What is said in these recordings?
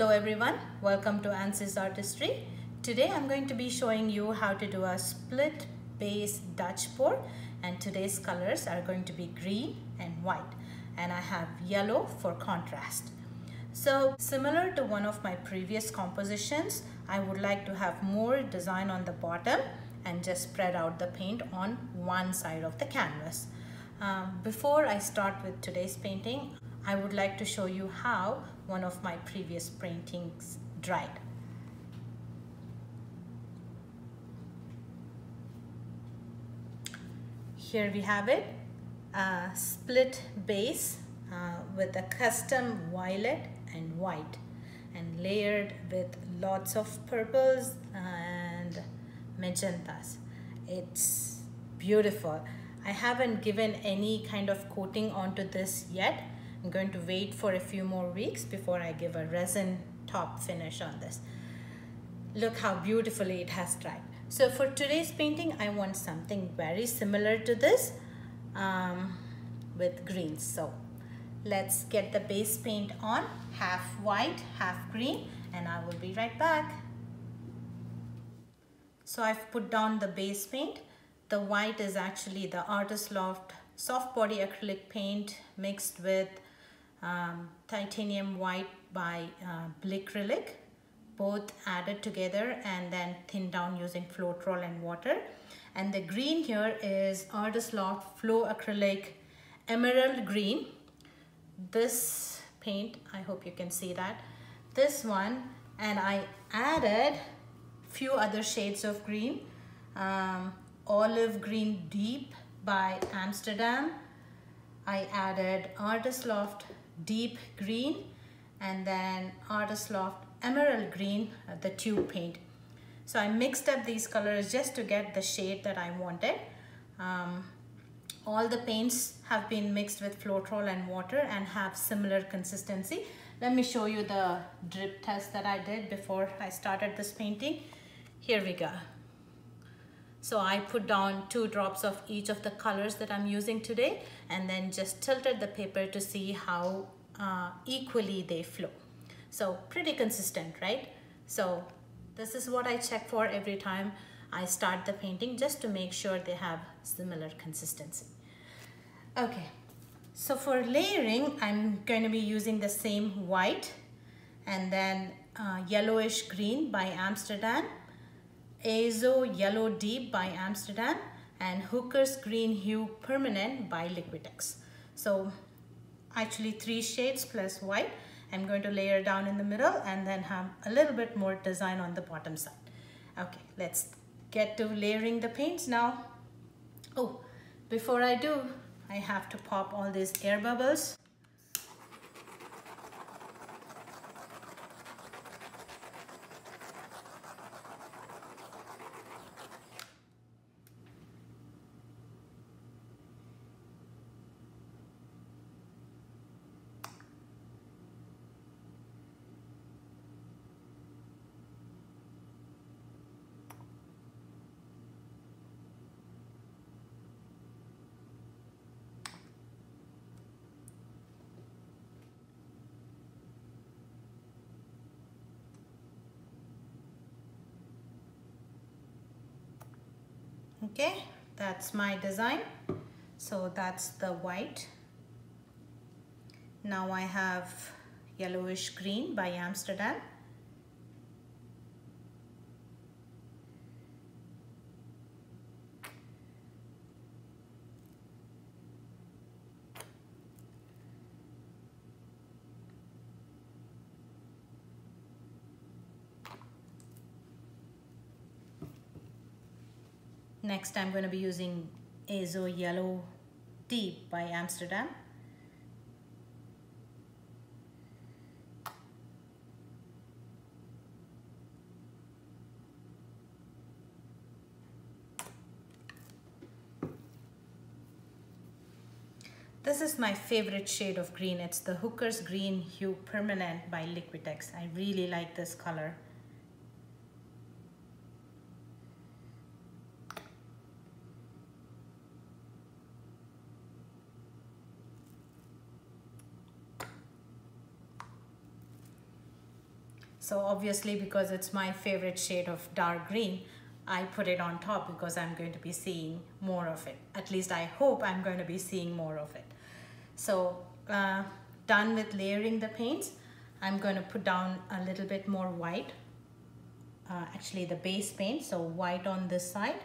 Hello everyone, welcome to Ancy's Artistry. Today I'm going to be showing you how to do a split base Dutch pour and today's colors are going to be green and white and I have yellow for contrast. So similar to one of my previous compositions, I would like to have more design on the bottom and just spread out the paint on one side of the canvas. Um, before I start with today's painting, I would like to show you how one of my previous paintings dried. Here we have it, a split base uh, with a custom violet and white and layered with lots of purples and magentas. It's beautiful. I haven't given any kind of coating onto this yet. I'm going to wait for a few more weeks before I give a resin top finish on this. Look how beautifully it has dried. So for today's painting, I want something very similar to this um, with greens. So let's get the base paint on, half white, half green, and I will be right back. So I've put down the base paint. The white is actually the Artist Loft soft body acrylic paint mixed with um, titanium white by uh, Blickrylic both added together and then thinned down using Floetrol and water. And the green here is Artist Loft Flow Acrylic Emerald Green. This paint I hope you can see that. This one and I added few other shades of green um, olive green deep by Amsterdam. I added Artist Loft deep green and then Artist Loft emerald green the tube paint. So I mixed up these colors just to get the shade that I wanted. Um, all the paints have been mixed with Floetrol and water and have similar consistency. Let me show you the drip test that I did before I started this painting. Here we go so I put down two drops of each of the colors that I'm using today and then just tilted the paper to see how uh, equally they flow. So pretty consistent, right? So this is what I check for every time I start the painting just to make sure they have similar consistency. Okay, so for layering, I'm going to be using the same white and then uh, yellowish green by Amsterdam Azo Yellow Deep by Amsterdam and Hooker's Green Hue Permanent by Liquitex. So actually three shades plus white. I'm going to layer down in the middle and then have a little bit more design on the bottom side. Okay, let's get to layering the paints now. Oh, before I do, I have to pop all these air bubbles. Okay that's my design. So that's the white. Now I have yellowish green by Amsterdam Next, I'm going to be using Azo Yellow Deep by Amsterdam. This is my favorite shade of green. It's the Hooker's Green Hue Permanent by Liquitex. I really like this color. So obviously because it's my favorite shade of dark green, I put it on top because I'm going to be seeing more of it. At least I hope I'm going to be seeing more of it. So uh, done with layering the paints, I'm going to put down a little bit more white. Uh, actually the base paint, so white on this side.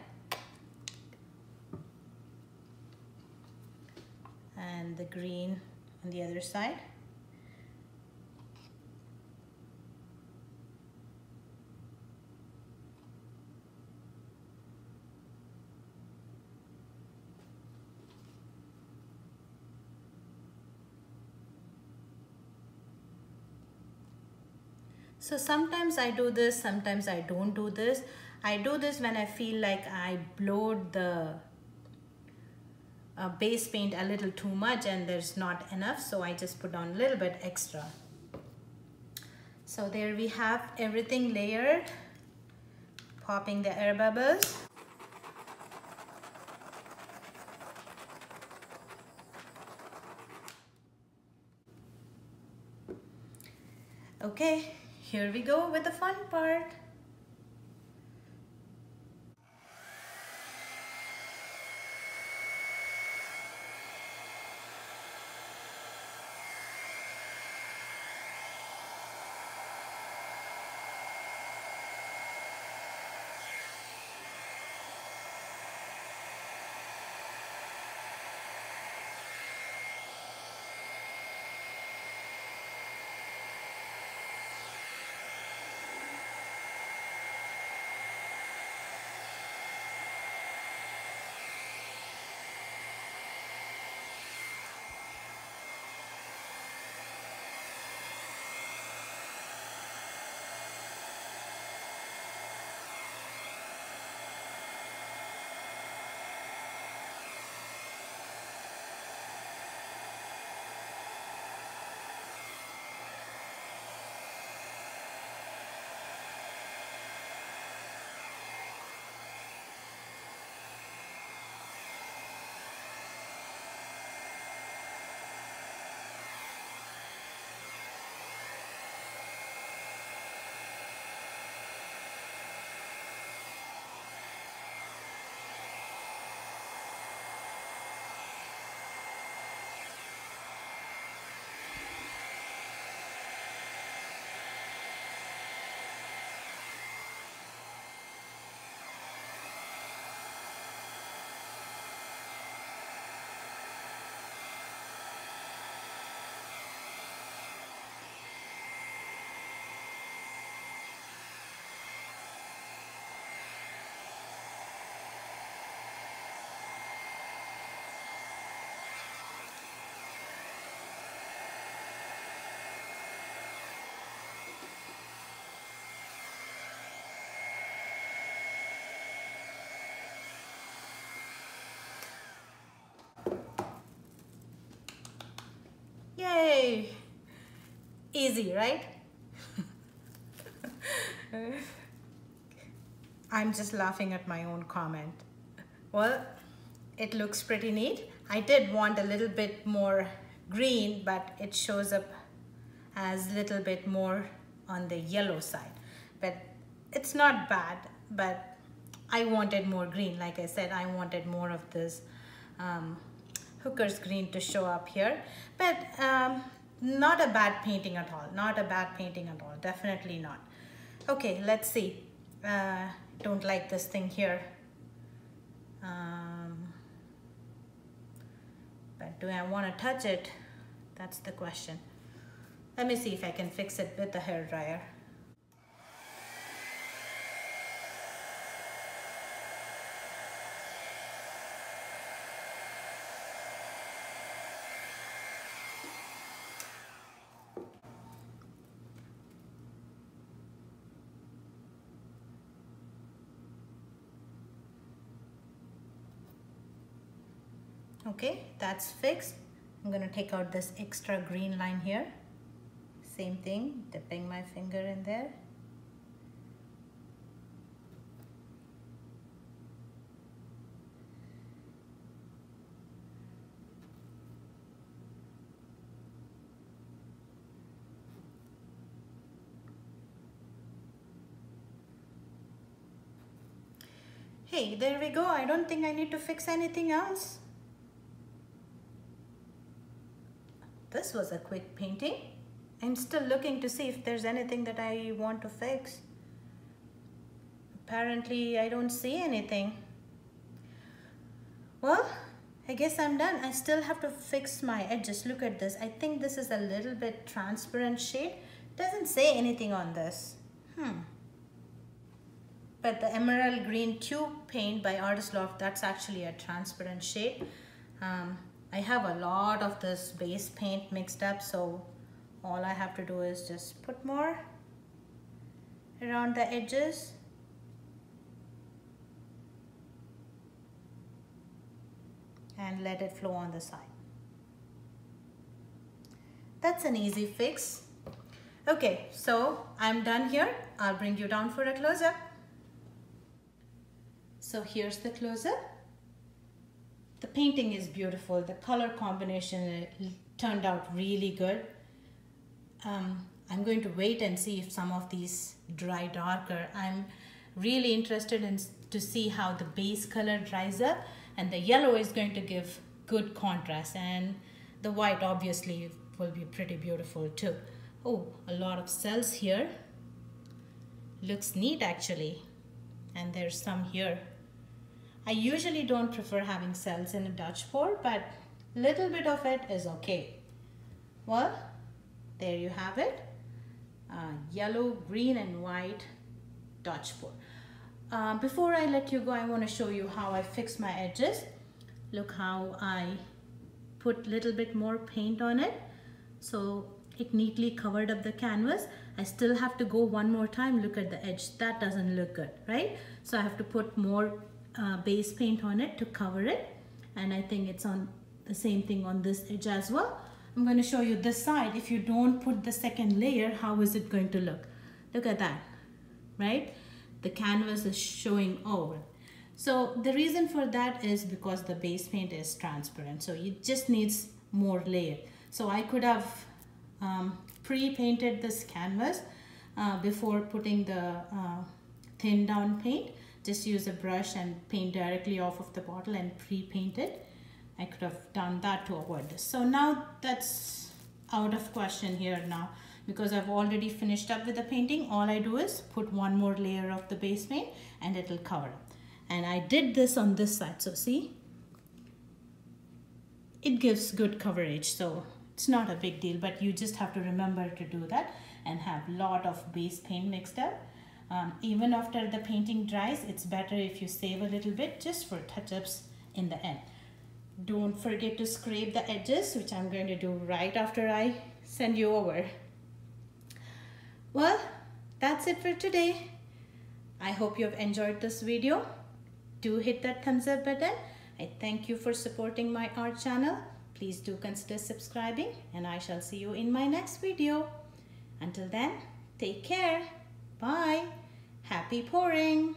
And the green on the other side. So sometimes I do this, sometimes I don't do this. I do this when I feel like I blowed the uh, base paint a little too much and there's not enough. So I just put on a little bit extra. So there we have everything layered, popping the air bubbles. Okay, here we go with the fun part. Easy, right? I'm just laughing at my own comment. Well, it looks pretty neat. I did want a little bit more green, but it shows up as a little bit more on the yellow side. But it's not bad, but I wanted more green. Like I said, I wanted more of this um, hooker's green to show up here but um, not a bad painting at all. Not a bad painting at all. Definitely not. Okay let's see. Uh, don't like this thing here. Um, but do I want to touch it? That's the question. Let me see if I can fix it with the hair dryer okay that's fixed I'm gonna take out this extra green line here same thing dipping my finger in there Hey, there we go. I don't think I need to fix anything else. Was a quick painting. I'm still looking to see if there's anything that I want to fix. Apparently, I don't see anything. Well, I guess I'm done. I still have to fix my edges. Look at this. I think this is a little bit transparent shade. Doesn't say anything on this. Hmm. But the emerald green tube paint by Artist Loft, that's actually a transparent shade. Um, I have a lot of this base paint mixed up, so all I have to do is just put more around the edges. and let it flow on the side. That's an easy fix. Okay, so I'm done here. I'll bring you down for a close-up. So here's the close-up. The painting is beautiful. The color combination turned out really good. Um, I'm going to wait and see if some of these dry darker. I'm really interested in to see how the base color dries up and the yellow is going to give good contrast and the white obviously will be pretty beautiful too. Oh, a lot of cells here. Looks neat actually. And there's some here. I usually don't prefer having cells in a Dutch pour, but little bit of it is okay. Well, there you have it. Uh, yellow, green and white Dutch pour. Uh, before I let you go, I want to show you how I fix my edges. Look how I put little bit more paint on it. So it neatly covered up the canvas. I still have to go one more time, look at the edge. That doesn't look good, right? So I have to put more uh, base paint on it to cover it. And I think it's on the same thing on this edge as well. I'm going to show you this side. If you don't put the second layer, how is it going to look? Look at that, right? the canvas is showing over. So the reason for that is because the base paint is transparent. So it just needs more layer. So I could have um, pre-painted this canvas uh, before putting the uh, thin down paint. Just use a brush and paint directly off of the bottle and pre-paint it. I could have done that to avoid this. So now that's out of question here now because I've already finished up with the painting. All I do is put one more layer of the base paint and it'll cover up. And I did this on this side. So see it gives good coverage. So it's not a big deal but you just have to remember to do that and have a lot of base paint mixed up um, even after the painting dries it's better if you save a little bit just for touch-ups in the end don't forget to scrape the edges which I'm going to do right after I send you over well, that's it for today. I hope you have enjoyed this video. Do hit that thumbs up button. I thank you for supporting my art channel. Please do consider subscribing and I shall see you in my next video. Until then, take care. Bye. Happy pouring.